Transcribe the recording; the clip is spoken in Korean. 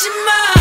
하지마.